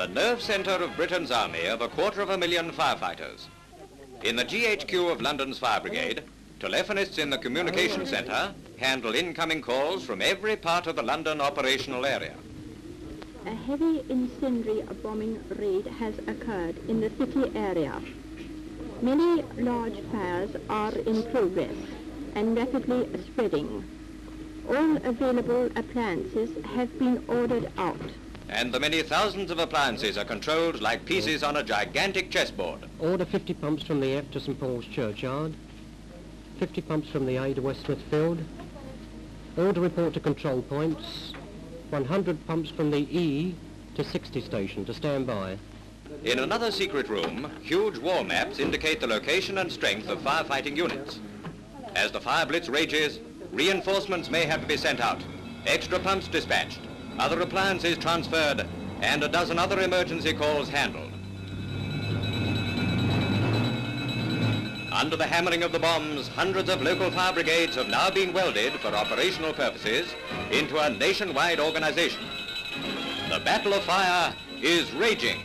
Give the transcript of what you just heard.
the nerve centre of Britain's army of a quarter of a million firefighters. In the GHQ of London's Fire Brigade, telephonists in the communication centre handle incoming calls from every part of the London operational area. A heavy incendiary bombing raid has occurred in the city area. Many large fires are in progress and rapidly spreading. All available appliances have been ordered out. And the many thousands of appliances are controlled like pieces on a gigantic chessboard. Order 50 pumps from the F to St Paul's Churchyard, 50 pumps from the A to West Smithfield, order report to control points, 100 pumps from the E to 60 station to stand by. In another secret room, huge war maps indicate the location and strength of firefighting units. As the fire blitz rages, reinforcements may have to be sent out, extra pumps dispatched, other appliances transferred, and a dozen other emergency calls handled. Under the hammering of the bombs, hundreds of local fire brigades have now been welded for operational purposes into a nationwide organization. The battle of fire is raging.